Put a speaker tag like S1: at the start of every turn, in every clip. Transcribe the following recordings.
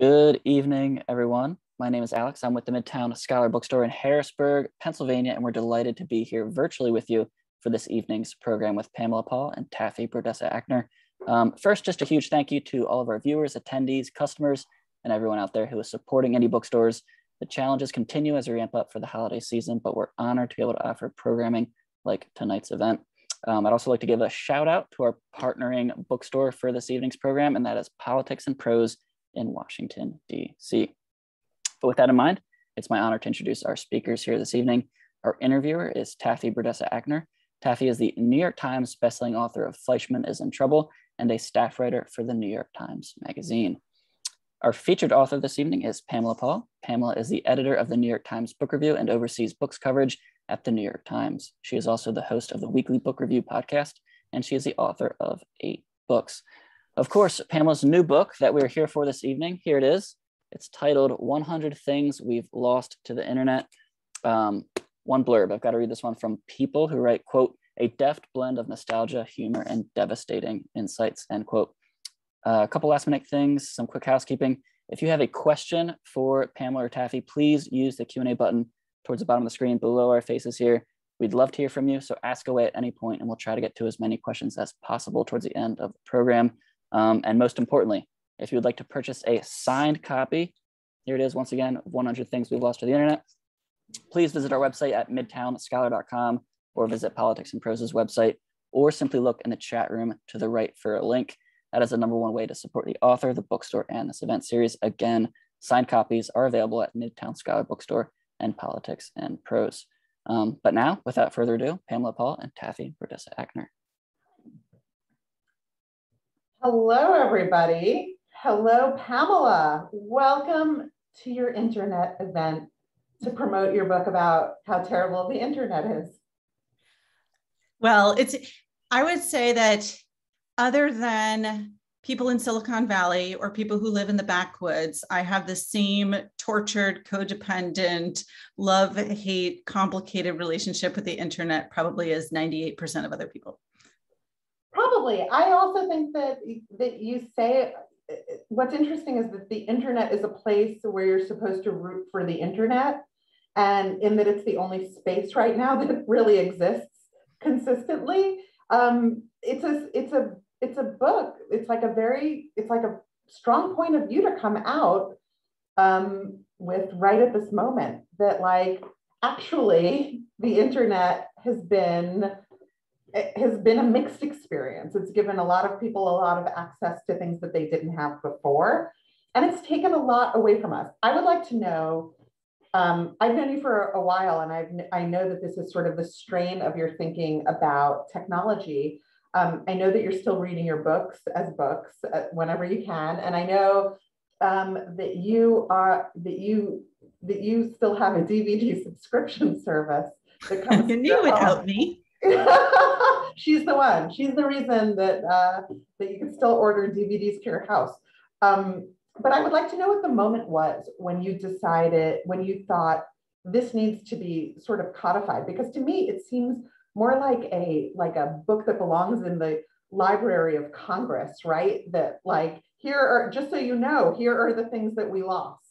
S1: Good evening, everyone. My name is Alex. I'm with the Midtown Scholar Bookstore in Harrisburg, Pennsylvania, and we're delighted to be here virtually with you for this evening's program with Pamela Paul and Taffy Brodesser-Akner. Um, first, just a huge thank you to all of our viewers, attendees, customers, and everyone out there who is supporting indie bookstores. The challenges continue as we ramp up for the holiday season, but we're honored to be able to offer programming like tonight's event. Um, I'd also like to give a shout out to our partnering bookstore for this evening's program, and that is Politics and Prose in Washington, D.C. But with that in mind, it's my honor to introduce our speakers here this evening. Our interviewer is Taffy Brodesser-Akner. Taffy is the New York Times bestselling author of Fleishman is in Trouble and a staff writer for the New York Times Magazine. Our featured author this evening is Pamela Paul. Pamela is the editor of the New York Times Book Review and oversees books coverage at the New York Times. She is also the host of the weekly book review podcast, and she is the author of eight books. Of course, Pamela's new book that we're here for this evening, here it is. It's titled 100 Things We've Lost to the Internet. Um, one blurb, I've got to read this one from people who write, quote, a deft blend of nostalgia, humor, and devastating insights, end quote. Uh, a couple last minute things, some quick housekeeping. If you have a question for Pamela or Taffy, please use the Q&A button towards the bottom of the screen below our faces here. We'd love to hear from you, so ask away at any point and we'll try to get to as many questions as possible towards the end of the program. Um, and most importantly, if you would like to purchase a signed copy, here it is once again 100 Things We've Lost to the Internet. Please visit our website at midtownscholar.com or visit Politics and Prose's website, or simply look in the chat room to the right for a link. That is the number one way to support the author, the bookstore, and this event series. Again, signed copies are available at Midtown Scholar Bookstore and Politics and Prose. Um, but now, without further ado, Pamela Paul and Taffy Brodessa Ackner.
S2: Hello, everybody. Hello, Pamela. Welcome to your internet event to promote your book about how terrible the internet is.
S3: Well, it's, I would say that other than people in Silicon Valley or people who live in the backwoods, I have the same tortured, codependent, love, hate, complicated relationship with the internet probably as 98% of other people.
S2: Probably. I also think that that you say what's interesting is that the internet is a place where you're supposed to root for the internet, and in that it's the only space right now that really exists consistently. Um, it's a it's a it's a book. It's like a very it's like a strong point of view to come out um, with right at this moment that like actually the internet has been it has been a mixed experience. It's given a lot of people a lot of access to things that they didn't have before. And it's taken a lot away from us. I would like to know um, I've known you for a while, and I've, I know that this is sort of the strain of your thinking about technology. Um, I know that you're still reading your books as books uh, whenever you can, and I know um, that you are that you that you still have a DVD subscription service that
S3: comes. you knew it helped me.
S2: She's the one. She's the reason that uh, that you can still order DVDs to your house. Um, but I would like to know what the moment was when you decided, when you thought this needs to be sort of codified. Because to me, it seems more like a like a book that belongs in the Library of Congress, right? That like here are just so you know, here are the things that we lost.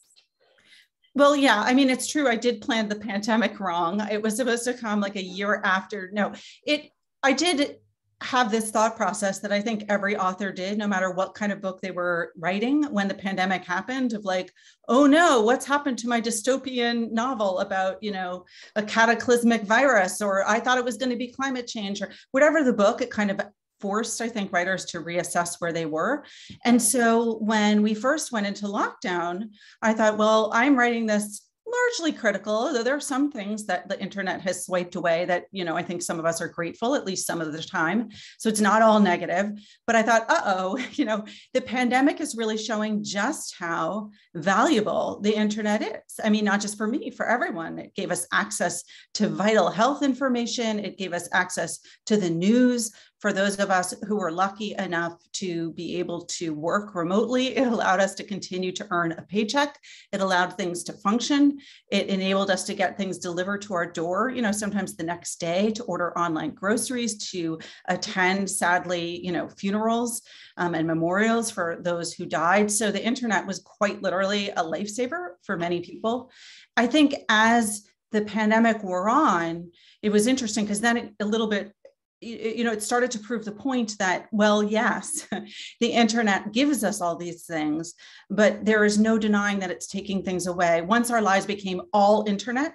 S3: Well, yeah, I mean, it's true. I did plan the pandemic wrong. It was supposed to come like a year after. No, it, I did have this thought process that I think every author did, no matter what kind of book they were writing when the pandemic happened, of like, oh no, what's happened to my dystopian novel about, you know, a cataclysmic virus, or I thought it was going to be climate change, or whatever the book, it kind of forced, I think, writers to reassess where they were. And so when we first went into lockdown, I thought, well, I'm writing this largely critical although there are some things that the internet has swiped away that you know i think some of us are grateful at least some of the time. So it's not all negative. But i thought uh-oh you know the pandemic is really showing just how valuable the internet is. I mean not just for me for everyone. It gave us access to vital health information. It gave us access to the news for those of us who were lucky enough to be able to work remotely, it allowed us to continue to earn a paycheck. It allowed things to function. It enabled us to get things delivered to our door, you know, sometimes the next day to order online groceries, to attend, sadly, you know, funerals um, and memorials for those who died. So the internet was quite literally a lifesaver for many people. I think as the pandemic wore on, it was interesting because then it, a little bit you know it started to prove the point that well yes the internet gives us all these things but there is no denying that it's taking things away. Once our lives became all internet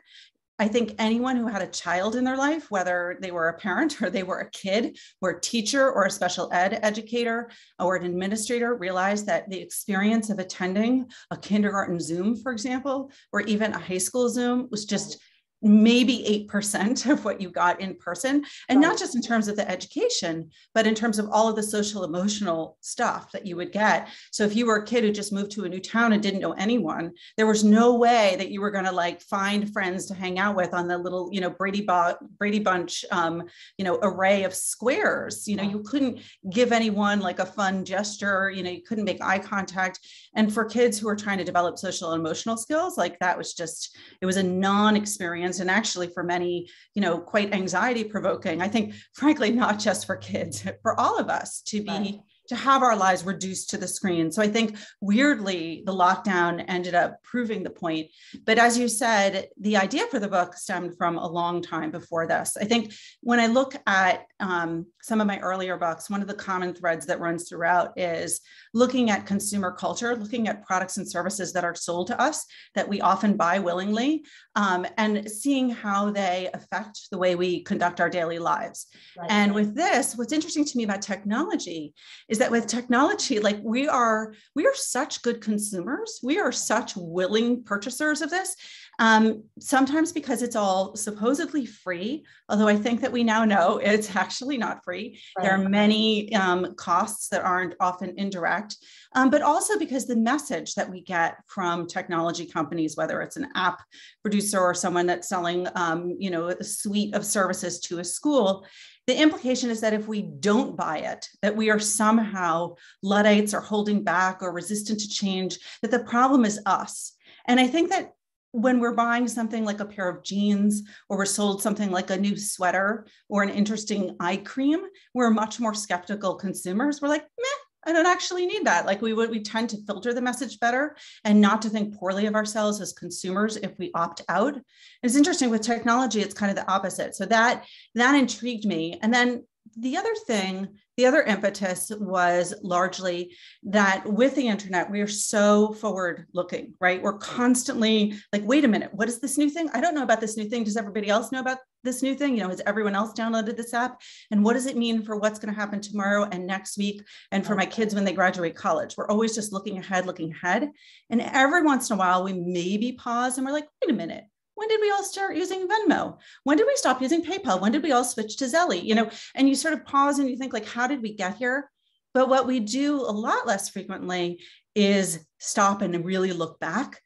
S3: i think anyone who had a child in their life whether they were a parent or they were a kid or a teacher or a special ed educator or an administrator realized that the experience of attending a kindergarten zoom for example or even a high school zoom was just maybe 8% of what you got in person and right. not just in terms of the education but in terms of all of the social emotional stuff that you would get. So if you were a kid who just moved to a new town and didn't know anyone there was no way that you were going to like find friends to hang out with on the little you know brady, Bo- brady bunch um, you know array of squares. You know you couldn't give anyone like a fun gesture. You know you couldn't make eye contact. And for kids who are trying to develop social and emotional skills like that was just it was a non-experience and actually for many you know quite anxiety provoking i think frankly not just for kids for all of us to be right to have our lives reduced to the screen. So I think weirdly, the lockdown ended up proving the point. But as you said, the idea for the book stemmed from a long time before this. I think when I look at um, some of my earlier books, one of the common threads that runs throughout is looking at consumer culture, looking at products and services that are sold to us that we often buy willingly, um, and seeing how they affect the way we conduct our daily lives. Right. And with this, what's interesting to me about technology is that with technology like we are we are such good consumers we are such willing purchasers of this um, sometimes because it's all supposedly free although i think that we now know it's actually not free right. there are many um, costs that aren't often indirect um, but also because the message that we get from technology companies whether it's an app producer or someone that's selling um, you know a suite of services to a school the implication is that if we don't buy it, that we are somehow Luddites or holding back or resistant to change, that the problem is us. And I think that when we're buying something like a pair of jeans or we're sold something like a new sweater or an interesting eye cream, we're much more skeptical consumers. We're like, meh, I don't actually need that. Like we would, we tend to filter the message better and not to think poorly of ourselves as consumers if we opt out. And it's interesting with technology, it's kind of the opposite. So that that intrigued me. And then the other thing the other impetus was largely that with the internet, we are so forward looking, right? We're mm. constantly like, wait a minute, what is this new thing? I don't know about this new thing. Does everybody else know about this new thing? You know, has everyone else downloaded this app? And what does it mean for what's going to happen tomorrow and next week and for my kids when they graduate college? We're always just looking ahead, looking ahead. And every once in a while, we maybe pause and we're like, wait a minute, when did we all start using Venmo? When did we stop using PayPal? When did we all switch to Zelle? You know, and you sort of pause and you think like, how did we get here? But what we do a lot less frequently is stop and really look back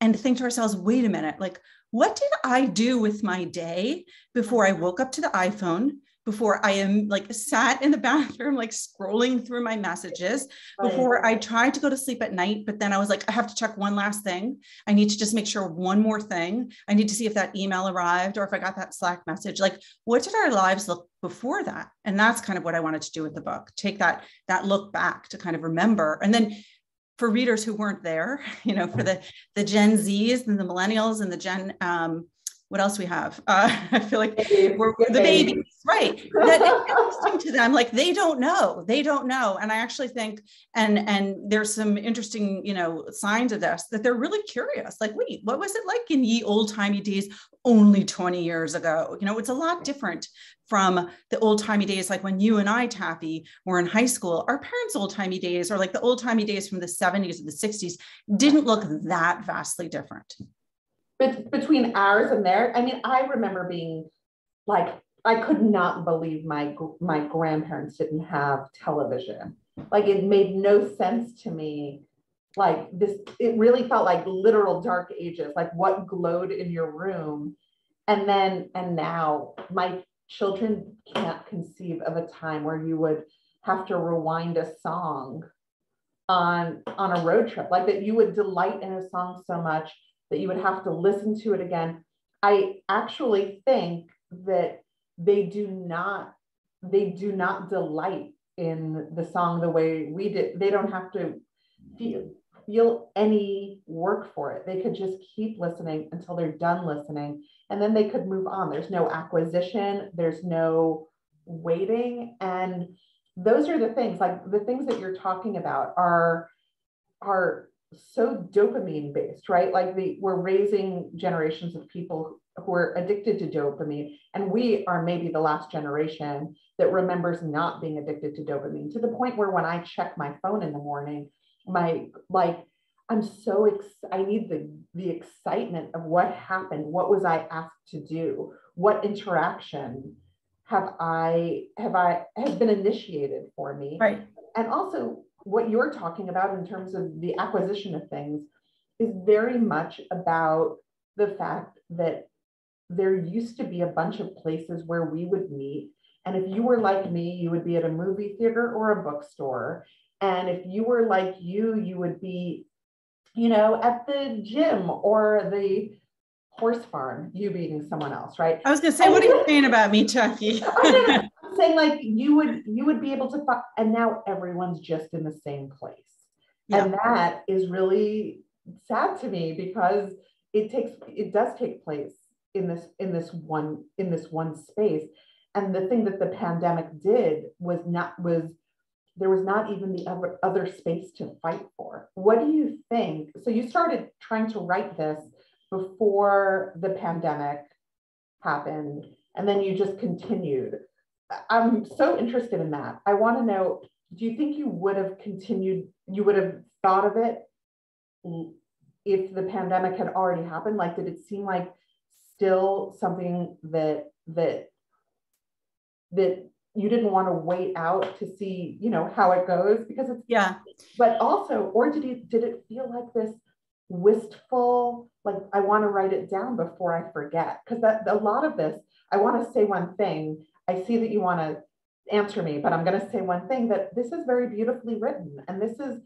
S3: and think to ourselves, wait a minute, like, what did I do with my day before I woke up to the iPhone, before I am like sat in the bathroom, like scrolling through my messages, right. before I tried to go to sleep at night, but then I was like, I have to check one last thing. I need to just make sure one more thing. I need to see if that email arrived or if I got that Slack message. Like, what did our lives look before that? And that's kind of what I wanted to do with the book. Take that that look back to kind of remember, and then for readers who weren't there, you know, for the the Gen Zs and the millennials and the Gen um, what else we have? Uh, I feel like we're, we're the babies, right? That is interesting to them. Like they don't know, they don't know. And I actually think, and and there's some interesting, you know, signs of this that they're really curious. Like, wait, what was it like in ye old timey days only 20 years ago? You know, it's a lot different from the old timey days, like when you and I, Taffy, were in high school. Our parents' old timey days, or like the old timey days from the 70s or the 60s, didn't look that vastly different
S2: between ours and theirs. I mean, I remember being like, I could not believe my my grandparents didn't have television. Like it made no sense to me. Like this, it really felt like literal dark ages. Like what glowed in your room, and then and now my children can't conceive of a time where you would have to rewind a song on on a road trip like that you would delight in a song so much that you would have to listen to it again. I actually think that they do not they do not delight in the song the way we did. They don't have to feel, feel any work for it. They could just keep listening until they're done listening and then they could move on. There's no acquisition there's no waiting and those are the things like the things that you're talking about are are so dopamine based right like the we're raising generations of people who are addicted to dopamine and we are maybe the last generation that remembers not being addicted to dopamine to the point where when i check my phone in the morning my like i'm so ex- i need the the excitement of what happened what was i asked to do what interaction have I have I has been initiated for me.
S3: Right.
S2: And also what you're talking about in terms of the acquisition of things is very much about the fact that there used to be a bunch of places where we would meet. And if you were like me, you would be at a movie theater or a bookstore. And if you were like you, you would be, you know, at the gym or the horse farm, you beating someone else, right?
S3: I was gonna say, what are oh, you saying about me, Chucky?
S2: I'm saying like you would you would be able to find, and now everyone's just in the same place. Yeah. And that is really sad to me because it takes it does take place in this in this one in this one space. And the thing that the pandemic did was not was there was not even the other, other space to fight for. What do you think? So you started trying to write this before the pandemic happened, and then you just continued. I'm so interested in that. I want to know do you think you would have continued, you would have thought of it if the pandemic had already happened? Like, did it seem like still something that, that, that you didn't want to wait out to see, you know, how it goes because it's,
S3: yeah.
S2: But also, or did you, did it feel like this wistful, like I want to write it down before I forget. Because that a lot of this, I want to say one thing. I see that you want to answer me, but I'm going to say one thing that this is very beautifully written. And this is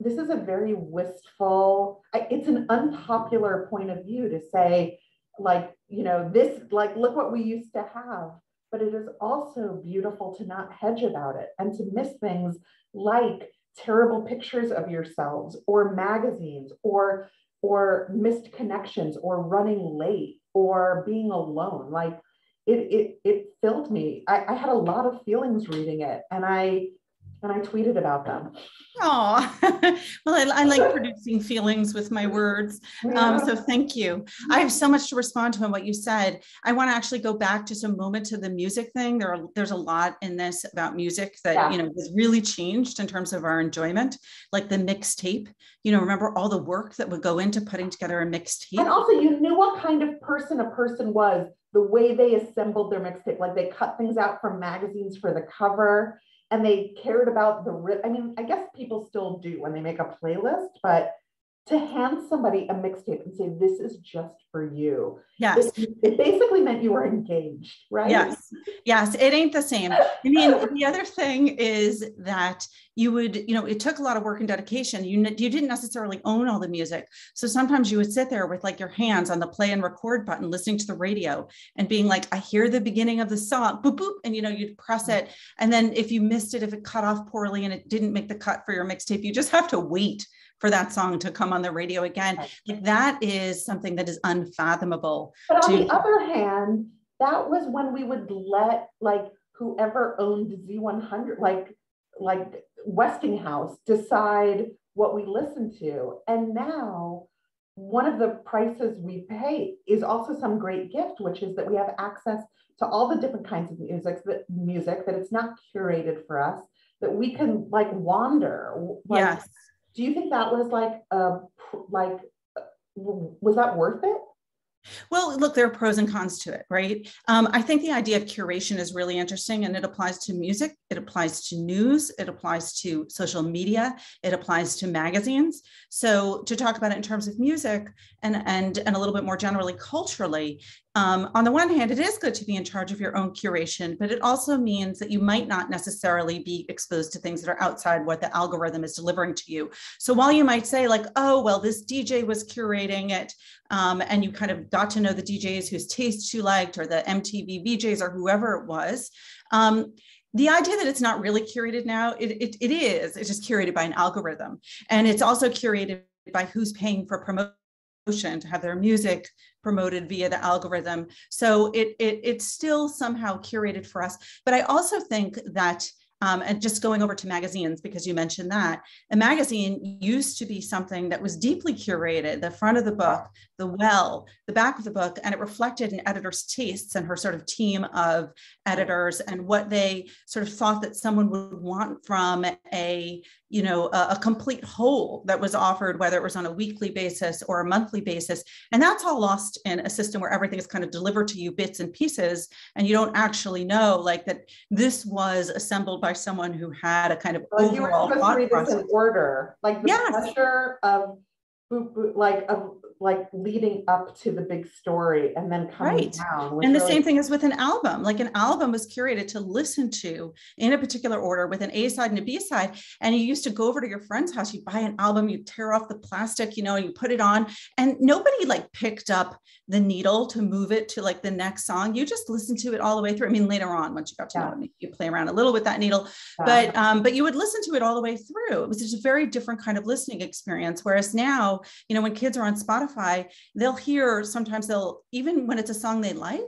S2: this is a very wistful, it's an unpopular point of view to say, like, you know, this, like, look what we used to have. But it is also beautiful to not hedge about it and to miss things like terrible pictures of yourselves or magazines or or missed connections or running late or being alone like it it, it filled me I, I had a lot of feelings reading it and i and I tweeted about them.
S3: Oh, well, I, I, like producing feelings with my words. Um, so thank you. I have so much to respond to in what you said. I want to actually go back just a moment to the music thing. There are, there's a lot in this about music that, yeah. you know, has really changed in terms of our enjoyment, like the mixtape, you know, remember all the work that would go into putting together a mixtape.
S2: And also you knew what kind of person a person was, the way they assembled their mixtape, like they cut things out from magazines for the cover and they cared about the i mean i guess people still do when they make a playlist but to hand somebody a mixtape and say this is just for you.
S3: Yes.
S2: It, it, basically meant you were engaged right?
S3: Yes. Yes it ain't the same. I mean the other thing is that you would you know it took a lot of work and dedication. You you didn't necessarily own all the music. So sometimes you would sit there with like your hands on the play and record button listening to the radio and being like i hear the beginning of the song boop boop and you know you'd press mm-hmm. it. And then if you missed it if it cut off poorly and it didn't make the cut for your mixtape you just have to wait for that song to come on the radio again. Like that is something that is unfathomable.
S2: But on to- the other hand, that was when we would let like whoever owned Z100, like like Westinghouse, decide what we listen to. And now one of the prices we pay is also some great gift, which is that we have access to all the different kinds of music that music that it's not curated for us, that we can like wander. Like,
S3: yes
S2: do you think that was like a like was that worth it
S3: well, look, there are pros and cons to it, right? Um, I think the idea of curation is really interesting and it applies to music, it applies to news, it applies to social media, it applies to magazines. So to talk about it in terms of music and, and, and a little bit more generally culturally, um, on the one hand, it is good to be in charge of your own curation, but it also means that you might not necessarily be exposed to things that are outside what the algorithm is delivering to you. So while you might say, like, oh, well, this DJ was curating it, um, and you kind of got to know the DJs whose tastes you liked, or the MTV VJs, or whoever it was. Um, the idea that it's not really curated now, it, it, it is, it's just curated by an algorithm. And it's also curated by who's paying for promotion to have their music promoted via the algorithm. So it, it it's still somehow curated for us. But I also think that um, and just going over to magazines because you mentioned that a magazine used to be something that was deeply curated the front of the book the well the back of the book and it reflected an editor's tastes and her sort of team of editors and what they sort of thought that someone would want from a you know a, a, complete whole that was offered whether it was on a weekly basis or a monthly basis. And that's all lost in a system where everything is kind of delivered to you bits and pieces and you don't actually know like that this was assembled by someone who had a kind of well, overall
S2: you were supposed to read this in order. Like the yes. pressure of like of like leading up to the big story and then coming right. down.
S3: And the really- same thing is with an album. Like an album was curated to listen to in a particular order with an A side and a B side. And you used to go over to your friend's house, you buy an album, you tear off the plastic, you know, and you put it on. And nobody like picked up the needle to move it to like the next song. You just listened to it all the way through. I mean, later on, once you got to yeah. know it, you play around a little with that needle, yeah. but um, but you would listen to it all the way through. It was just a very different kind of listening experience. Whereas now, you know, when kids are on Spotify, they'll hear sometimes they'll even when it's a song they like,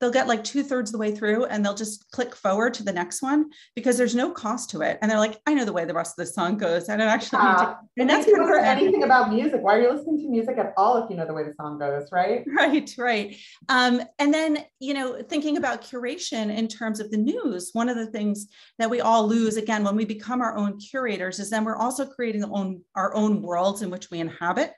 S3: they'll get like two thirds of the way through and they'll just click forward to the next one because there's no cost to it. And they're like, I know the way the rest of the song goes. I don't actually
S2: uh, and that's you know anything about music. Why are you listening to music at all if you know the way the song goes, right?
S3: Right, right. Um, and then, you know, thinking about curation in terms of the news, one of the things that we all lose again when we become our own curators is then we're also creating own, our own worlds in which we inhabit.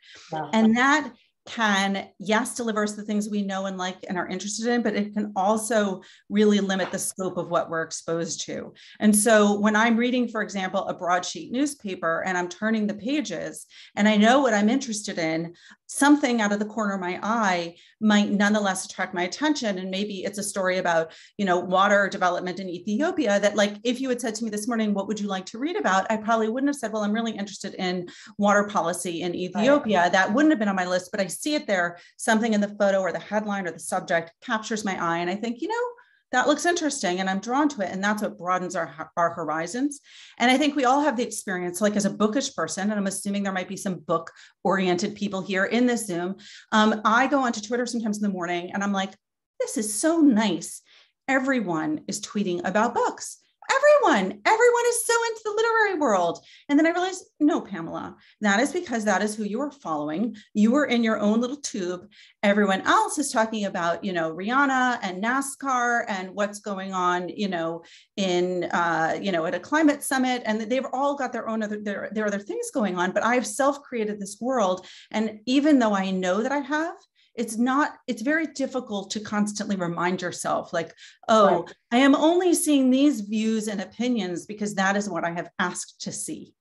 S3: And that can, yes, deliver us the things we know and like and are interested in, but it can also really limit the scope of what we're exposed to. And so when I'm reading, for example, a broadsheet newspaper and I'm turning the pages and I know what I'm interested in, something out of the corner of my eye might nonetheless attract my attention. And maybe it's a story about you know water development in ethiopia that like if you had said to me this morning what would you like to read about? I probably wouldn't have said well i'm really interested in water policy in ethiopia. That wouldn't have been on my list but i see it there something in the photo or the headline or the subject captures my eye and i think you know that looks interesting and I'm drawn to it. And that's what broadens our, our horizons. And I think we all have the experience, like as a bookish person, and I'm assuming there might be some book oriented people here in this Zoom. Um, I go onto Twitter sometimes in the morning and I'm like, this is so nice. Everyone is tweeting about books everyone everyone is so into the literary world. And then i realized no pamela that is because that is who you are following. You are in your own little tube. Everyone else is talking about you know rihanna and nascar and what's going on you know in uh, you know at a climate summit. And they've all got their own other their, their other things going on. But i've self created this world. And even though i know that i have it's not it's very difficult to constantly remind yourself like oh right. i am only seeing these views and opinions because that is what i have asked to see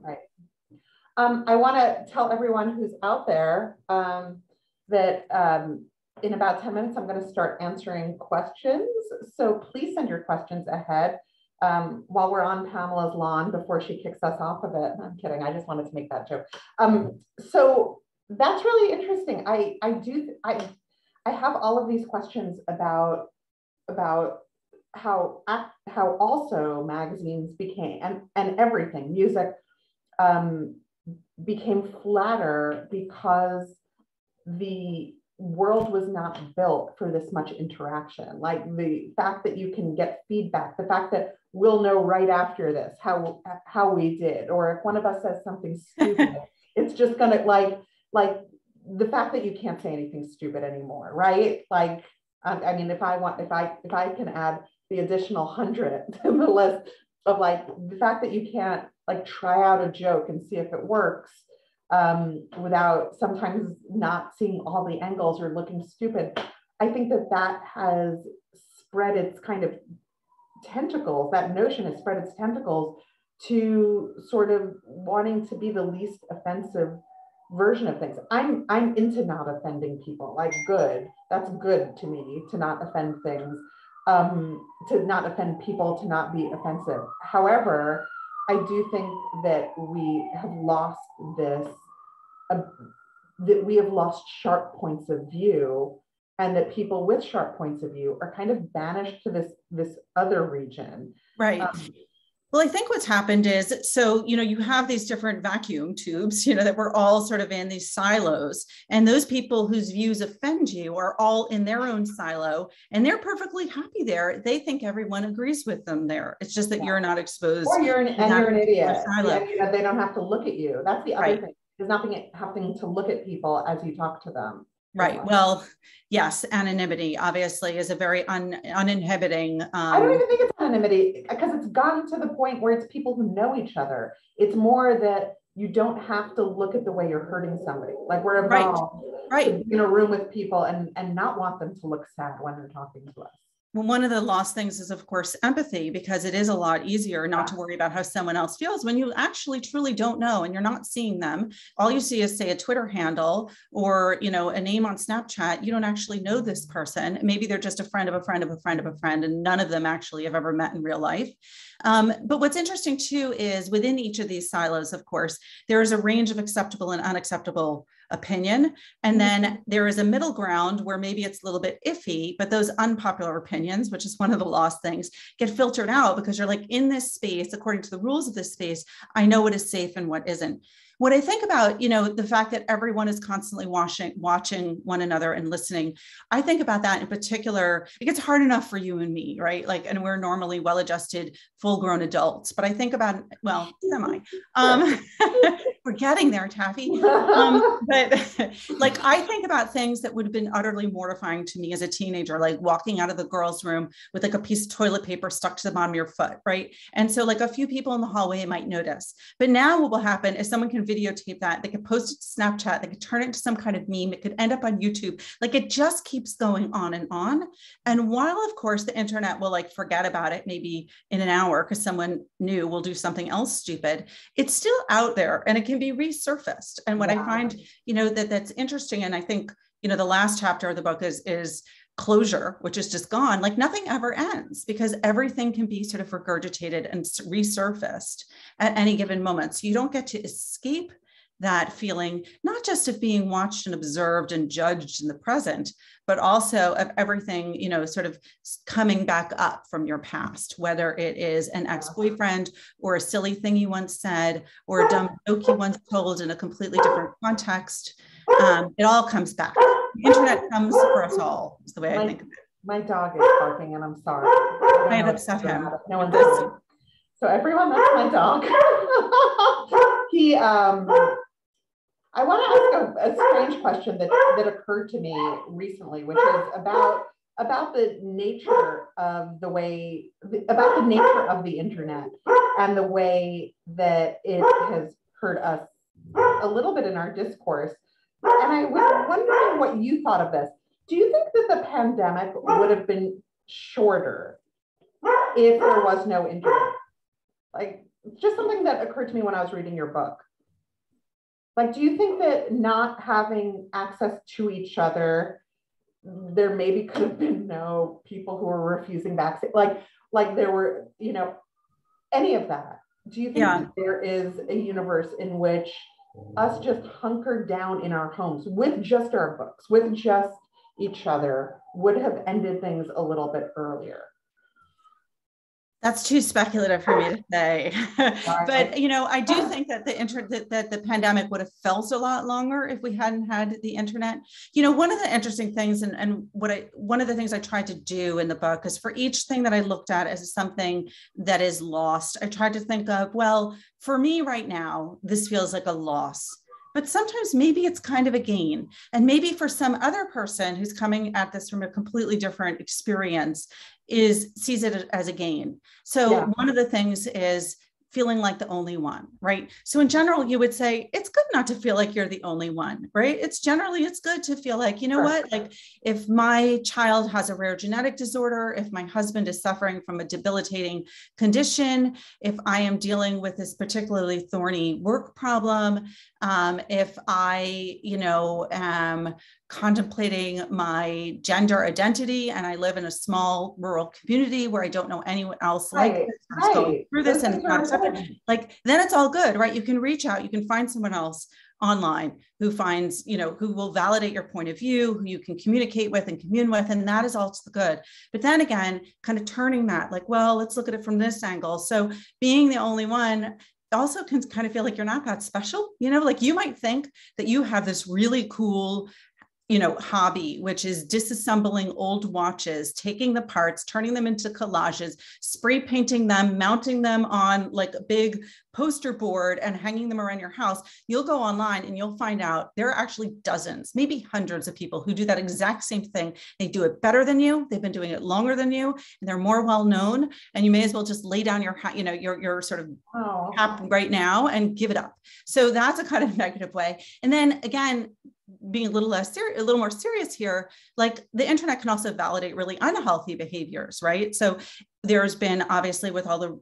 S2: right um, i want to tell everyone who's out there um, that um, in about 10 minutes i'm going to start answering questions so please send your questions ahead um, while we're on Pamela's lawn before she kicks us off of it. I'm kidding. I just wanted to make that joke. Um, so that's really interesting. I I do I I have all of these questions about about how how also magazines became and and everything music um, became flatter because the world was not built for this much interaction like the fact that you can get feedback the fact that we'll know right after this how how we did or if one of us says something stupid it's just gonna like like the fact that you can't say anything stupid anymore, right? Like, I mean, if I want, if I if I can add the additional hundred to the list of like the fact that you can't like try out a joke and see if it works um, without sometimes not seeing all the angles or looking stupid. I think that that has spread its kind of tentacles. That notion has spread its tentacles to sort of wanting to be the least offensive version of things. I'm I'm into not offending people. Like good. That's good to me to not offend things. Um, to not offend people, to not be offensive. However, I do think that we have lost this, uh, that we have lost sharp points of view, and that people with sharp points of view are kind of banished to this this other region.
S3: Right. Um, well, I think what's happened is so, you know, you have these different vacuum tubes, you know, that we're all sort of in these silos. And those people whose views offend you are all in their own silo and they're perfectly happy there. They think everyone agrees with them there. It's just that yeah. you're not exposed.
S2: Or you're an, and you're an idiot. Yeah, you know, they don't have to look at you. That's the other right. thing. There's nothing having to look at people as you talk to them.
S3: Right. Well, yes, anonymity obviously is a very un, uninhibiting. Um,
S2: I don't even think it's anonymity because it's gotten to the point where it's people who know each other. It's more that you don't have to look at the way you're hurting somebody. Like we're evolved
S3: right. right.
S2: in a room with people and and not want them to look sad when they're talking to us
S3: one of the lost things is, of course, empathy, because it is a lot easier not to worry about how someone else feels when you actually truly don't know and you're not seeing them. All you see is, say, a Twitter handle or you know a name on Snapchat. You don't actually know this person. Maybe they're just a friend of a friend of a friend of a friend, and none of them actually have ever met in real life. Um, but what's interesting too is within each of these silos, of course, there is a range of acceptable and unacceptable opinion. And then there is a middle ground where maybe it's a little bit iffy, but those unpopular opinions, which is one of the lost things, get filtered out because you're like in this space, according to the rules of this space, I know what is safe and what isn't what I think about, you know, the fact that everyone is constantly watching, watching one another and listening, I think about that in particular. It gets hard enough for you and me, right? Like, and we're normally well-adjusted, full-grown adults. But I think about, well, semi. Um, we're getting there, Taffy. Um, but like, I think about things that would have been utterly mortifying to me as a teenager, like walking out of the girls' room with like a piece of toilet paper stuck to the bottom of your foot, right? And so, like, a few people in the hallway might notice. But now, what will happen is someone can videotape that. They could post it to Snapchat. They could turn it into some kind of meme. It could end up on YouTube. Like it just keeps going on and on. And while, of course, the internet will like forget about it maybe in an hour because someone new will do something else stupid, it's still out there and it can be resurfaced. And what wow. I find, you know, that that's interesting. And I think, you know, the last chapter of the book is is closure, which is just gone, like nothing ever ends because everything can be sort of regurgitated and resurfaced at any given moment. So you don't get to escape that feeling, not just of being watched and observed and judged in the present, but also of everything, you know, sort of coming back up from your past, whether it is an ex boyfriend or a silly thing you once said or a dumb joke you once told in a completely different context. Um, it all comes back internet comes for us all, is the way my, I think of it.
S2: My dog is barking, and I'm sorry.
S3: I, have upset him.
S2: No one does. So everyone, that's my dog. he, um, I want to ask a, a, strange question that that occurred to me recently, which is about about the nature of the way about the nature of the internet and the way that it has hurt us a little bit in our discourse and I was wondering what you thought of this. Do you think that the pandemic would have been shorter if there was no internet? Like, just something that occurred to me when I was reading your book. Like, do you think that not having access to each other, there maybe could have been no people who were refusing vaccine? Like, like there were, you know, any of that. Do you think yeah. there is a universe in which us just hunkered down in our homes with just our books, with just each other, would have ended things a little bit earlier.
S3: That's too speculative for me to say, but you know, I do think that the inter that, that the pandemic would have felt a lot longer if we hadn't had the internet. You know, one of the interesting things, and, and what I one of the things I tried to do in the book is for each thing that I looked at as something that is lost, I tried to think of, well, for me right now, this feels like a loss but sometimes maybe it's kind of a gain. And maybe for some other person who's coming at this from a completely different experience, is sees it as a gain. So yeah. one of the things is feeling like the only one, right? So in general, you would say it's good not to feel like you're the only one, right? It's generally it's good to feel like, you know what? Like if my child has a rare genetic disorder, if my husband is suffering from a debilitating condition, if I am dealing with this particularly thorny work problem, um, if I, you know, am contemplating my gender identity and I live in a small rural community where I don't know anyone else right. like this, right. going through this and it's not accepted, like then it's all good, right? You can reach out, you can find someone else online who finds, you know, who will validate your point of view, who you can communicate with and commune with, and that is all to the good. But then again, kind of turning that, like, well, let's look at it from this angle. So being the only one also can kind of feel like you're not that special you know like you might think that you have this really cool you know hobby which is disassembling old watches taking the parts turning them into collages spray painting them mounting them on like a big poster board and hanging them around your house you'll go online and you'll find out there are actually dozens maybe hundreds of people who do that exact same thing they do it better than you they've been doing it longer than you and they're more well known and you may as well just lay down your you know your your sort of oh. right now and give it up so that's a kind of negative way and then again being a little less serious, a little more serious here, like the internet can also validate really unhealthy behaviors, right? So there's been obviously with all the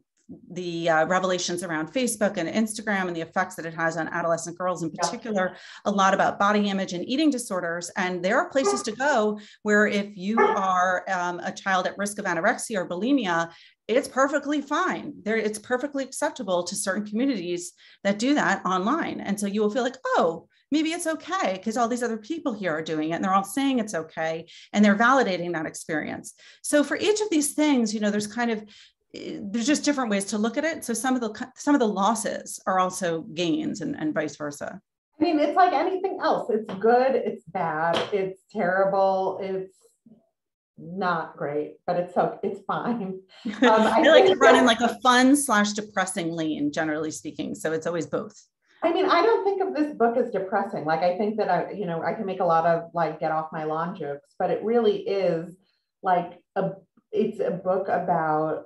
S3: the uh, revelations around Facebook and Instagram and the effects that it has on adolescent girls in particular, yeah. a lot about body image and eating disorders. And there are places to go where if you are um, a child at risk of anorexia or bulimia, it's perfectly fine. There, it's perfectly acceptable to certain communities that do that online. And so you will feel like, oh, maybe it's okay because all these other people here are doing it and they're all saying it's okay and they're validating that experience so for each of these things you know there's kind of there's just different ways to look at it so some of the some of the losses are also gains and, and vice versa
S2: i mean it's like anything else it's good it's bad it's terrible it's not great, but it's so it's fine. Um,
S3: I, I like to run in like a fun slash depressing lane, generally speaking. So it's always both.
S2: I mean, I don't think of this book as depressing. Like, I think that I, you know, I can make a lot of like get off my lawn jokes, but it really is like a, it's a book about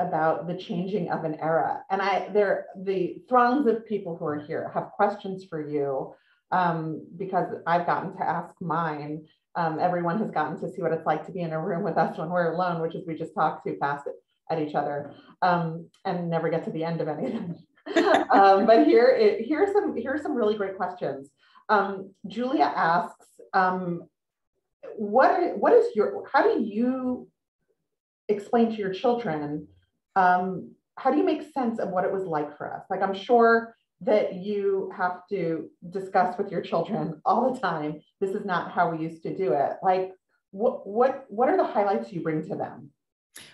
S2: about the changing of an era. And I, there, the throngs of people who are here have questions for you um, because I've gotten to ask mine. Um, everyone has gotten to see what it's like to be in a room with us when we're alone, which is we just talk too fast at, at each other um, and never get to the end of anything. um, but here, it, here are some here are some really great questions. Um, Julia asks, um, what what is your how do you explain to your children? Um, how do you make sense of what it was like for us? Like I'm sure that you have to discuss with your children all the time. This is not how we used to do it. Like what what what are the highlights you bring to them?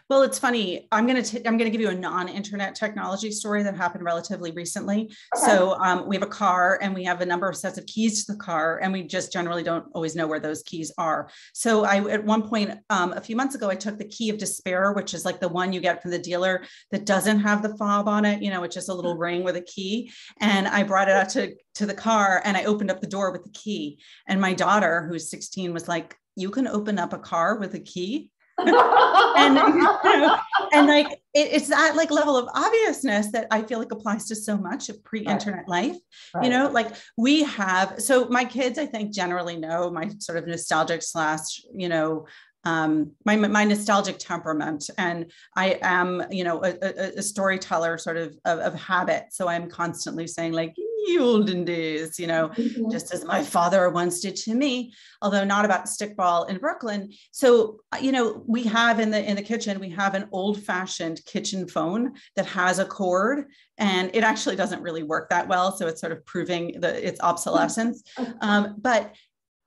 S3: Well, it's funny. I'm going to I'm going to give you a non-internet technology story that happened relatively recently. Okay. So um, we have a car and we have a number of sets of keys to the car, and we just generally don't always know where those keys are. So I at one point um, a few months ago, I took the key of despair, which is like the one you get from the dealer that doesn't have the fob on it. You know, it's just a little mm-hmm. ring with a key, and I brought it out to to the car and I opened up the door with the key. And my daughter, who's 16, was like, "You can open up a car with a key." And and like it, it's that like level of obviousness that I feel like applies to so much of pre-internet right. life. Right. You know, like we have so my kids, I think generally know my sort of nostalgic slash, you know, um, my, my nostalgic temperament and i am you know a, a, a storyteller sort of, of, of habit so i'm constantly saying like the olden days, you know, mm-hmm. just as my father once did to me, although not about stickball in Brooklyn. So, uh, you know, we have in the in the kitchen, we have an old-fashioned kitchen phone that has a cord and it actually doesn't really work that well. So it's sort of proving the its obsolescence. Um, but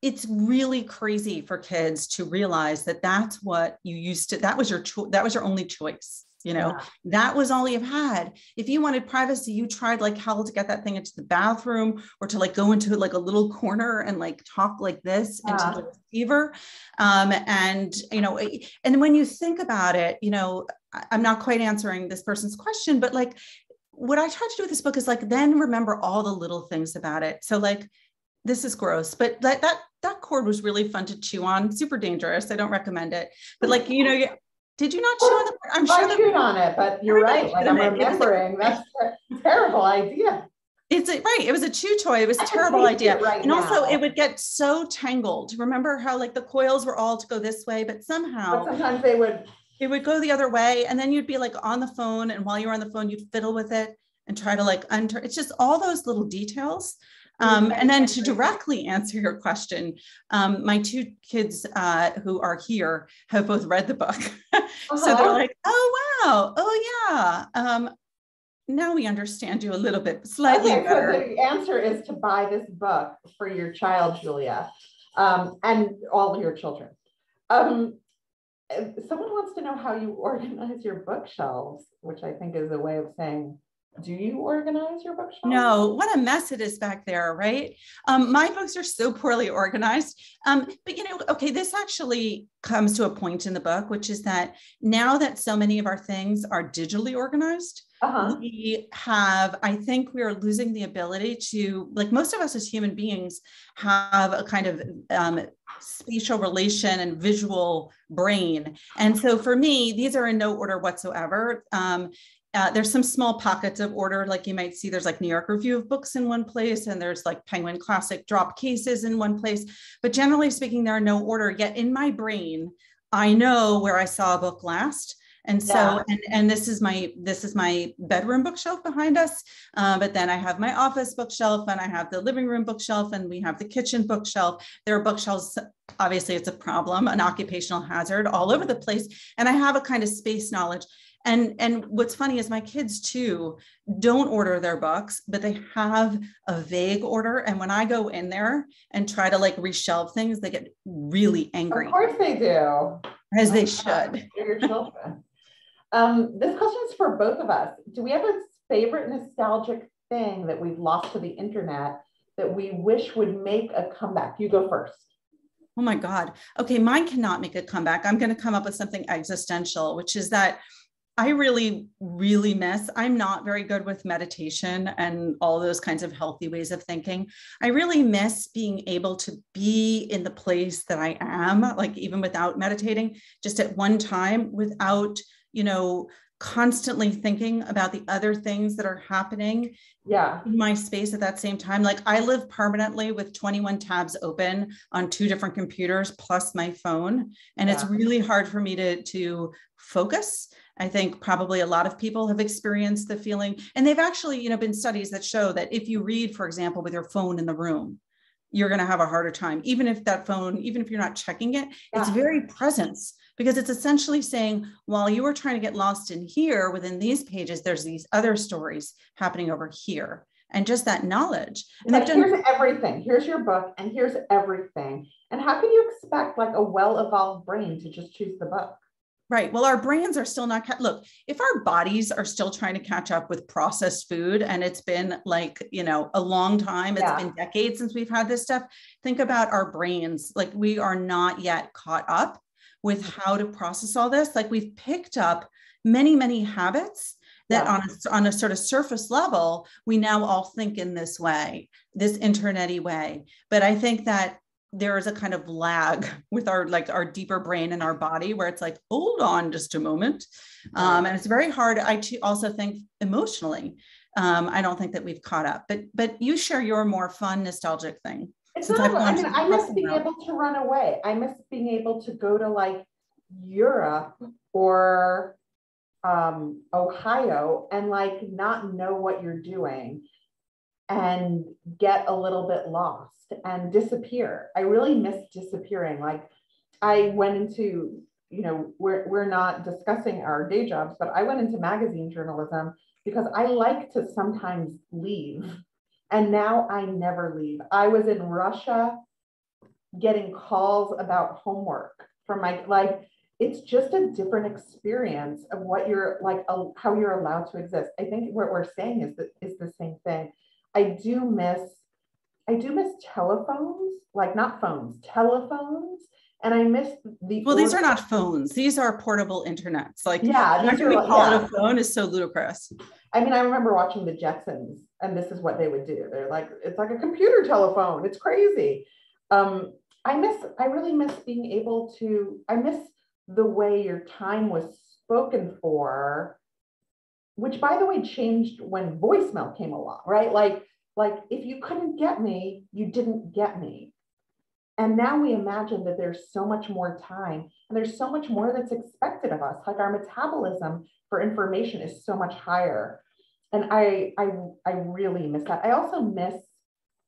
S3: it's really crazy for kids to realize that that's what you used to that was your cho- that was your only choice you know yeah. that was all you've had. If you wanted privacy you tried like hell to get that thing into the bathroom or to like go into like a little corner and like talk like this yeah. into the receiver. Um, and you know and when you think about it you know i'm not quite answering this person's question but like what i try to do with this book is like then remember all the little things about it. So like this is gross but that that that cord was really fun to chew on. Super dangerous. I don't recommend it. But like you know Did you not chew on the? board?
S2: I'm sure I chewed on it, but you're right. Like I'm remembering. That's a terrible idea.
S3: It's a, right. It was a chew toy. It was a terrible idea. Right and now. also it would get so tangled. Remember how like the coils were all to go this way, but somehow
S2: but sometimes they would
S3: it would go the other way. And then you'd be like on the phone. And while you were on the phone, you'd fiddle with it and try to like unturn. It's just all those little details. Um, and then to directly answer your question, um, my two kids uh, who are here have both read the book. Uh-huh. so they're uh-huh. like, oh, wow. Oh, yeah. Um, now we understand you a little bit, slightly okay, better.
S2: So the answer is to buy this book for your child, Julia, um, and all your children. Um, someone wants to know how you organize your bookshelves, which I think is a way of saying do you organize your bookshelf?
S3: No, what a mess it is back there, right? Um, my books are so poorly organized. Um, but you know, okay, this actually comes to a point in the book, which is that now that so many of our things are digitally organized, uh-huh. we have, I think we are losing the ability to, like most of us as human beings, have a kind of um, spatial relation and visual brain. And so for me, these are in no order whatsoever. Um, uh, there's some small pockets of order, like you might see there's like New York Review of Books in one place, and there's like Penguin Classic drop cases in one place. But generally speaking, there are no order. Yet in my brain, I know where I saw a book last. And so, yeah. and, and this is my this is my bedroom bookshelf behind us. Uh, but then I have my office bookshelf, and I have the living room bookshelf, and we have the kitchen bookshelf. There are bookshelves. Obviously, it's a problem, an occupational hazard all over the place. And I have a kind of space knowledge and and what's funny is my kids too don't order their books but they have a vague order. And when i go in there and try to like reshelve things they get really angry.
S2: Of course they do.
S3: As they should.
S2: Your children. Um, this question is for both of us. Do we have a favorite nostalgic thing that we've lost to the internet that we wish would make a comeback? You go first.
S3: Oh my God. Okay, mine cannot make a comeback. I'm going to come up with something existential, which is that I really, really miss. I'm not very good with meditation and all those kinds of healthy ways of thinking. I really miss being able to be in the place that I am, like even without meditating, just at one time without, you know, constantly thinking about the other things that are happening
S2: yeah
S3: in my space at that same time like i live permanently with 21 tabs open on two different computers plus my phone and yeah. it's really hard for me to to focus I think probably a lot of people have experienced the feeling, and they've actually, you know, been studies that show that if you read, for example, with your phone in the room, you're going to have a harder time, even if that phone, even if you're not checking it, yeah. it's very presence because it's essentially saying, while you are trying to get lost in here within these pages, there's these other stories happening over here. And just that knowledge. And
S2: like, done- here's everything. Here's your book, and here's everything. And how can you expect like a well-evolved brain to just choose the book?
S3: Right. Well, our brains are still not, ca- look, if our bodies are still trying to catch up with processed food and it's been like, you know, a long time, it's yeah. been decades since we've had this stuff, think about our brains. Like we are not yet caught up with mm-hmm. how to process all this. Like we've picked up many, many habits that yeah. on, a, on a sort of surface level, we now all think in this way, this internety way. But I think that there is a kind of lag with our like our deeper brain and our body where it's like hold on just a moment. Um, and it's very hard. I too also think emotionally um, i don't think that we've caught up but but you share your more fun nostalgic thing.
S2: It's not, I mean, I miss being able to run away. I miss being able to go to like Europe or um, Ohio and like not know what you're doing and get a little bit lost and disappear. I really miss disappearing. Like I went into, you know, we're, we're not discussing our day jobs, but I went into magazine journalism because I like to sometimes leave. And now I never leave. I was in Russia getting calls about homework from my, like, it's just a different experience of what you're like, how you're allowed to exist. I think what we're saying is that is the same thing. I do miss I do miss telephones, like not phones, telephones. And I miss the.
S3: Well, these are not phones. These are portable internets. Like, yeah, these are, call yeah. it a phone is so ludicrous.
S2: I mean, I remember watching the Jetsons, and this is what they would do. They're like, it's like a computer telephone. It's crazy. Um, I miss. I really miss being able to. I miss the way your time was spoken for, which by the way changed when voicemail came along, right? Like, like if you couldn't get me, you didn't get me. And now we imagine that there's so much more time and there's so much more that's expected of us. Like our metabolism for information is so much higher. And I, I, I really miss that. I also miss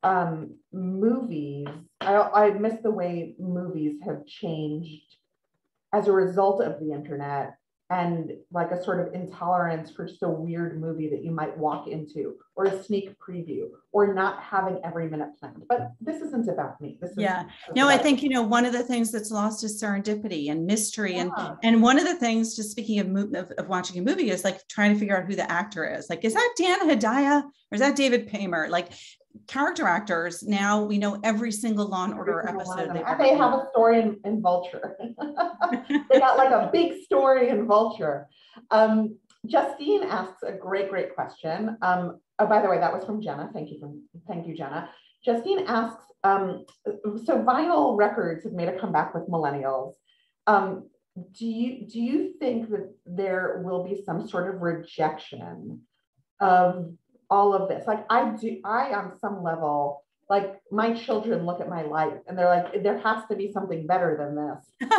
S2: um, movies. I, I miss the way movies have changed as a result of the internet and like a sort of intolerance for just a weird movie that you might walk into or a sneak preview or not having every minute planned. But this isn't about me. This
S3: yeah. no i think you know one of the things that's lost is serendipity and mystery yeah. and and one of the things just speaking of, of, of watching a movie is like trying to figure out who the actor is. Like is that dan hedaya or is that david paymer? Like character actors now we know every single law and order episode
S2: they, they have a story in, in vulture. They got like a big story in vulture. Um, justine asks a great great question. Um, oh by the way that was from jenna. Thank you from thank you jenna. Justine asks um, so vinyl records have made a comeback with millennials. Um, do you do you think that there will be some sort of rejection of all of this. Like I do, I on some level, like my children look at my life and they're like, there has to be something better than this.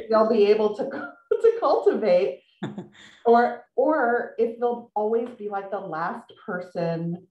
S2: they'll be able to to cultivate, or or if they'll always be like the last person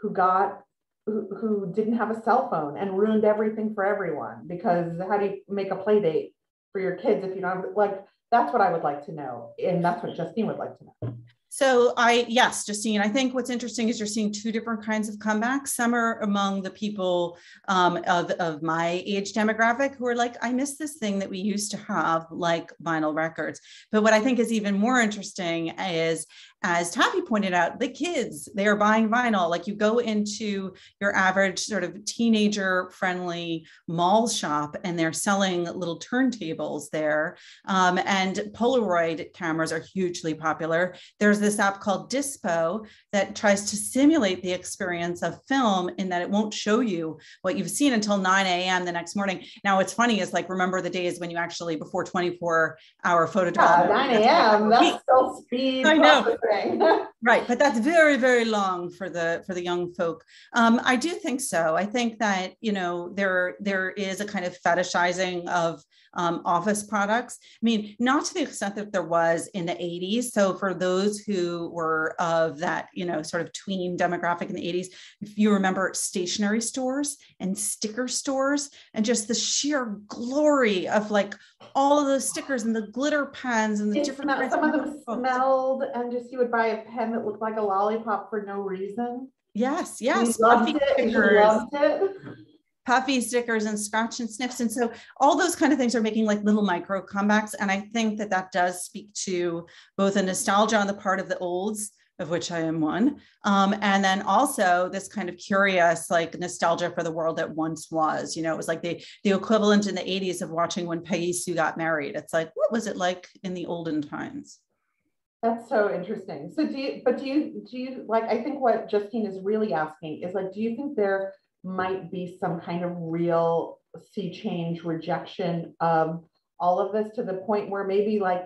S2: who got who, who didn't have a cell phone and ruined everything for everyone because how do you make a play date for your kids if you don't have, like that's what I would like to know and that's what Justine would like to know.
S3: So I, yes, Justine, I think what's interesting is you're seeing two different kinds of comebacks. Some are among the people um, of, of my age demographic who are like, I miss this thing that we used to have, like vinyl records. But what I think is even more interesting is as Taffy pointed out, the kids, they are buying vinyl. Like you go into your average sort of teenager friendly mall shop and they're selling little turntables there. Um, and Polaroid cameras are hugely popular. There's this app called Dispo that tries to simulate the experience of film in that it won't show you what you've seen until 9 a.m. the next morning. Now, what's funny is like, remember the days when you actually, before 24 hour photo
S2: yeah, 9 a.m. That's still speed.
S3: I know. right. But that's very very long for the for the young folk. Um, i do think so. I think that you know there there is a kind of fetishizing of um, office products. I mean, not to the extent that there was in the 80s. So for those who were of that, you know, sort of tween demographic in the 80s, if you remember stationery stores and sticker stores and just the sheer glory of like all of those stickers and the glitter pens and the
S2: it
S3: different
S2: smelled, some of them smelled and just you would buy a pen that looked like a lollipop for no reason.
S3: Yes, yes.
S2: Loved it. Loved it
S3: puffy stickers and scratch and sniffs. And so all those kind of things are making like little micro comebacks. And I think that that does speak to both a nostalgia on the part of the olds, of which I am one, um, and then also this kind of curious like nostalgia for the world that once was. You know, it was like the the equivalent in the 80s of watching when Peggy Sue got married. It's like, what was it like in the olden times?
S2: That's so interesting. So do you, but do you, do you, like, I think what Justine is really asking is like, do you think there might be some kind of real sea change rejection of all of this to the point where maybe like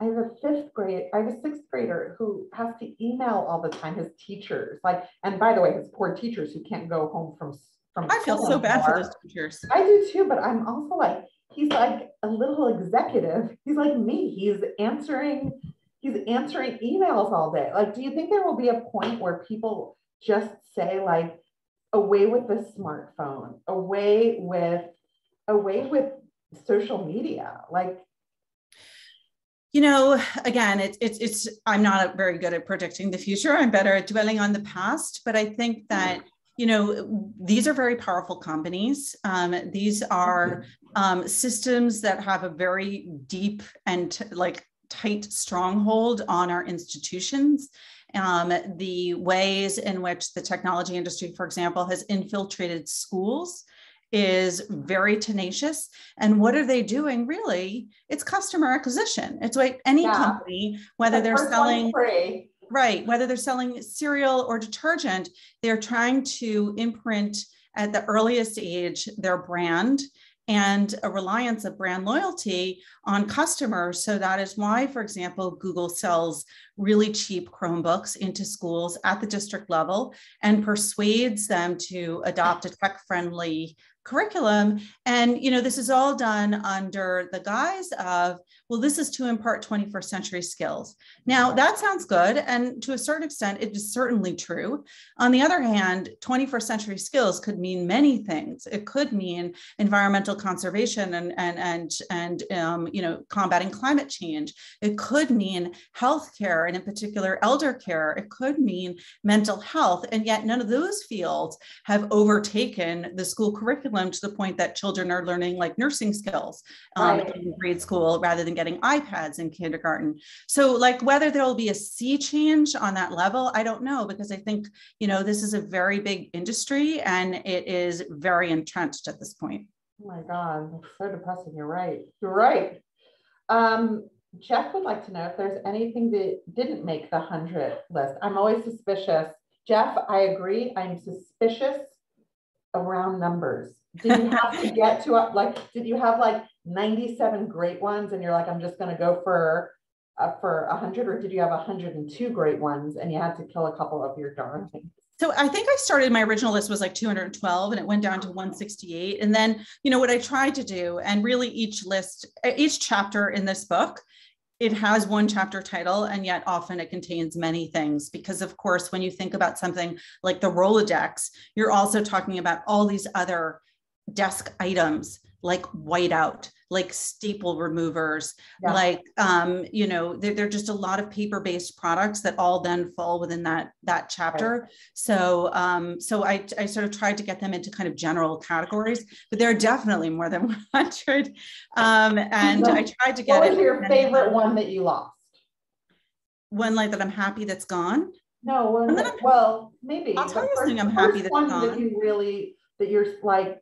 S2: I have a fifth grade, I have a sixth grader who has to email all the time his teachers. Like, and by the way, his poor teachers who can't go home from from.
S3: I feel so bad for those teachers.
S2: I do too, but I'm also like, he's like a little executive. He's like me. He's answering, he's answering emails all day. Like, do you think there will be a point where people just say like, away with the smartphone, away with away with social media. Like.
S3: You know again it's it's it's i'm not very good at predicting the future. I'm better at dwelling on the past but i think that you know these are very powerful companies. Um, these are um, systems that have a very deep and t- like tight stronghold on our institutions um, the ways in which the technology industry, for example, has infiltrated schools is very tenacious. And what are they doing? Really, it's customer acquisition. It's like any yeah. company, whether the they're selling right, whether they're selling cereal or detergent, they're trying to imprint at the earliest age their brand and a reliance of brand loyalty on customers. So that is why, for example, Google sells really cheap Chromebooks into schools at the district level and persuades them to adopt a tech friendly curriculum. And, you know, this is all done under the guise of, well, this is to impart 21st century skills. Now, that sounds good. And to a certain extent, it is certainly true. On the other hand, 21st century skills could mean many things. It could mean environmental conservation and, and, and, and um, you know, combating climate change. It could mean healthcare, and in particular, elder care. It could mean mental health. And yet, none of those fields have overtaken the school curriculum to the point that children are learning like nursing skills um, right. in grade school rather than getting iPads in kindergarten. So, like, whether there will be a sea change on that level, I don't know, because I think, you know, this is a very big industry and it is very entrenched at this point.
S2: Oh my God, so depressing. You're right. You're right. Um, Jeff would like to know if there's anything that didn't make the 100 list. I'm always suspicious. Jeff, I agree. I'm suspicious around numbers. Did you have to get to a, like, did you have like 97 great ones and you're like, I'm just going to go for uh, for 100 or did you have 102 great ones and you had to kill a couple of your darlings?
S3: So I think I started my original list was like 212 and it went down to 168. And then, you know, what I tried to do, and really each list, each chapter in this book, it has one chapter title, and yet often it contains many things. Because, of course, when you think about something like the Rolodex, you're also talking about all these other desk items like whiteout, like staple removers, yeah. like um, you know, there, are just a lot of paper-based products that all then fall within that that chapter. Right. So um, so I, I sort of tried to get them into kind of general categories, but there are definitely more than 100. Um, and I tried to get.
S2: What was your favorite one that you lost?
S3: One like that I'm happy that's gone.
S2: No, one that, well, maybe.
S3: I'll tell you something I'm happy that's gone.
S2: That you really that you're like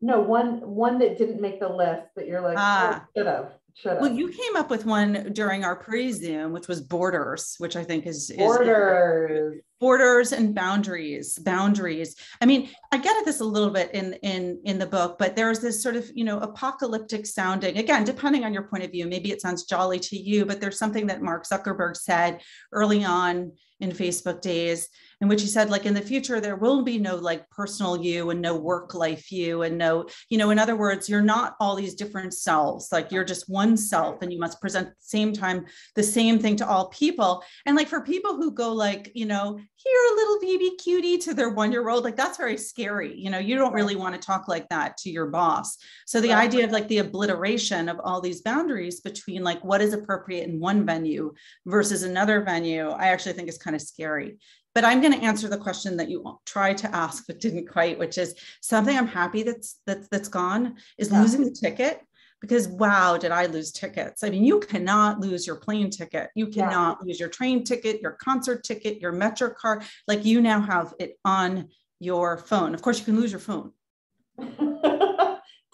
S2: no, one one that didn't make the list that you're like, ah. oh, should have. Should have.
S3: Well, you came up with one during our pre-Zoom, which was borders, which I think is, is
S2: borders,
S3: borders and boundaries, boundaries. I mean, I get at this a little bit in in in the book, but there's this sort of you know apocalyptic sounding. Again, depending on your point of view, maybe it sounds jolly to you, but there's something that Mark Zuckerberg said early on in Facebook days in which he said like in the future there will be no like personal you and no work life you and no you know in other words you're not all these different selves. Like you're just one self and you must present at the same time the same thing to all people. And like for people who go like you know here a little baby cutie to their one year old like that's very scary. You know you don't really want to talk like that to your boss. So the idea of like the obliteration of all these boundaries between like what is appropriate in one venue versus another venue i actually think is kind of scary but I'm going to answer the question that you tried to ask but didn't quite, which is something I'm happy that's that's that's gone is yeah. losing the ticket because wow, did I lose tickets? I mean, you cannot lose your plane ticket. You cannot yeah. lose your train ticket, your concert ticket, your metro card. Like you now have it on your phone. Of course, you can lose your phone.
S2: Do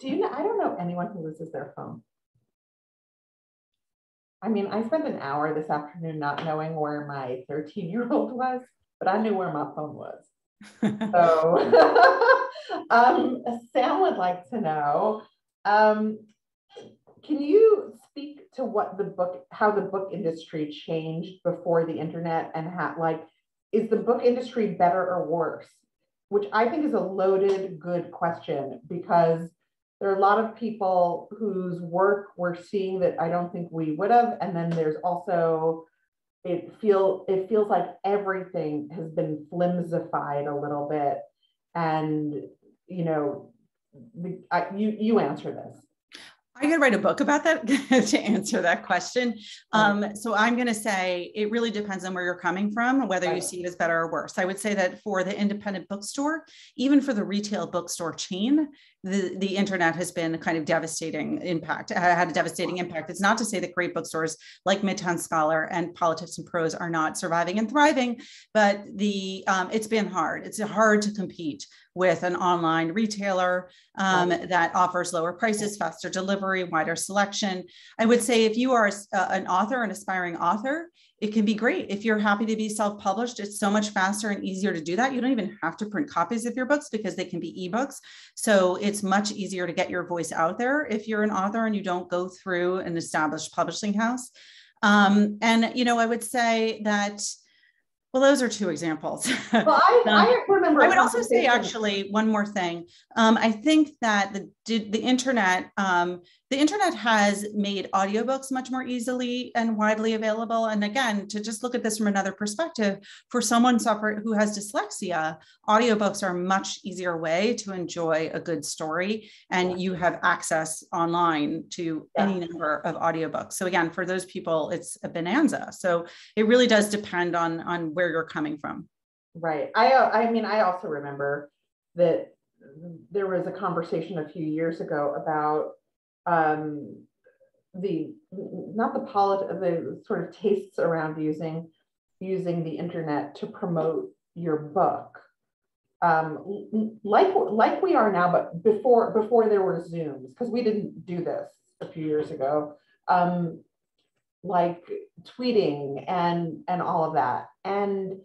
S2: you know? I don't know anyone who loses their phone. I mean, I spent an hour this afternoon not knowing where my 13 year old was but I knew where my phone was. so um, Sam would like to know, um, can you speak to what the book, how the book industry changed before the internet and how like, is the book industry better or worse? Which I think is a loaded good question because there are a lot of people whose work we're seeing that I don't think we would have. And then there's also it feel it feels like everything has been flimsified a little bit. And you know I, you you answer this
S3: I could write a book about that to answer that question. Um, so I'm going to say it really depends on where you're coming from, whether you see it as better or worse. I would say that for the independent bookstore, even for the retail bookstore chain, the, the internet has been a kind of devastating impact, had a devastating impact. It's not to say that great bookstores like Midtown Scholar and Politics and Prose are not surviving and thriving, but the um, it's been hard. It's hard to compete with an online retailer um, that offers lower prices, faster delivery, wider selection. I would say if you are a, an author, an aspiring author, it can be great. If you're happy to be self-published, it's so much faster and easier to do that. You don't even have to print copies of your books because they can be ebooks. So it's much easier to get your voice out there if you're an author and you don't go through an established publishing house. Um, and you know, I would say that well, those are two examples.
S2: Well, I, um, I remember.
S3: I would also say actually one more thing. Um, I think that the the internet um, the internet has made audiobooks much more easily and widely available. And again, to just look at this from another perspective, for someone suffer who has dyslexia, audiobooks are a much easier way to enjoy a good story, and you have access online to yeah. any number of audiobooks. So again, for those people, it's a bonanza. So it really does depend on on where you're coming from.
S2: Right. I I mean, I also remember that there was a conversation a few years ago about um, the not the polit the sort of tastes around using using the internet to promote your book. Um, like like we are now but before before there were zooms because we didn't do this a few years ago um, like tweeting and and all of that. And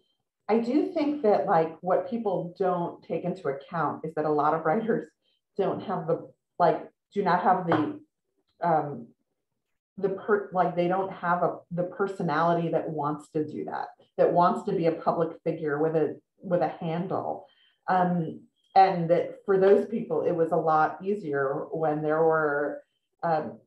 S2: I do think that like what people don't take into account is that a lot of writers don't have the like do not have the um the per like they don't have a the personality that wants to do that that wants to be a public figure with a with a handle um and that for those people it was a lot easier when there were um,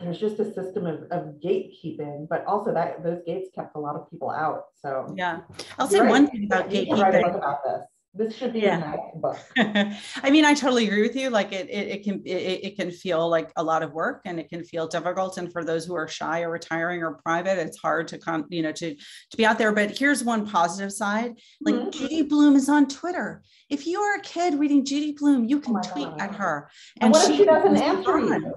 S2: there's just a system of, of gatekeeping, but also that those gates kept a lot of people out. So
S3: yeah, I'll say right. one thing about gatekeeping. Book
S2: about this. This should be yeah. a book.
S3: I mean, I totally agree with you. Like it, it, it can it, it can feel like a lot of work, and it can feel difficult. And for those who are shy or retiring or private, it's hard to come, you know, to to be out there. But here's one positive side: like mm-hmm. Judy Blume is on Twitter. If you are a kid reading Judy Blume, you can oh tweet God. at her,
S2: and, and what she, if she doesn't answer you?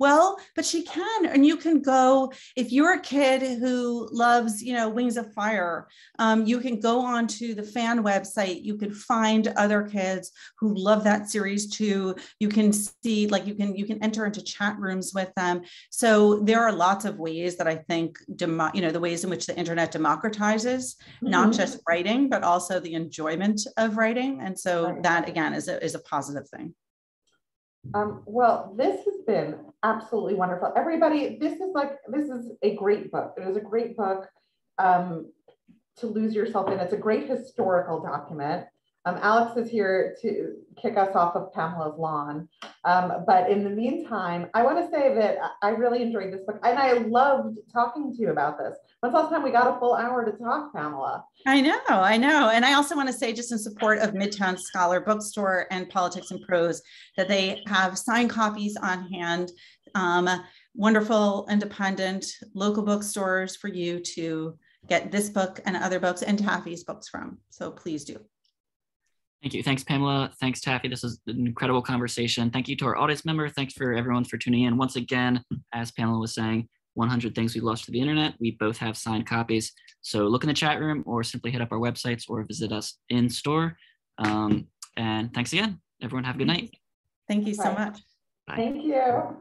S3: Well, but she can, and you can go if you're a kid who loves, you know, Wings of Fire. Um, you can go onto the fan website. You can find other kids who love that series too. You can see, like, you can you can enter into chat rooms with them. So there are lots of ways that I think, demo, you know, the ways in which the internet democratizes mm-hmm. not just writing, but also the enjoyment of writing. And so that again is a is a positive thing.
S2: Um, well, this has been absolutely wonderful. Everybody, this is like, this is a great book. It is a great book um, to lose yourself in. It's a great historical document. Um, Alex is here to kick us off of Pamela's lawn. Um, but in the meantime, I want to say that I really enjoyed this book and I loved talking to you about this. When's last time we got a full hour to talk, Pamela?
S3: I know, I know. And I also want to say, just in support of Midtown Scholar Bookstore and Politics and Prose, that they have signed copies on hand. Um, wonderful, independent, local bookstores for you to get this book and other books and Taffy's books from. So please do.
S1: Thank you. Thanks, Pamela. Thanks, Taffy. This is an incredible conversation. Thank you to our audience member. Thanks for everyone for tuning in. Once again, as Pamela was saying, 100 Things We Lost to the Internet. We both have signed copies. So look in the chat room or simply hit up our websites or visit us in store. Um, and thanks again. Everyone have a good night.
S3: Thank you so much.
S2: Bye. Thank you.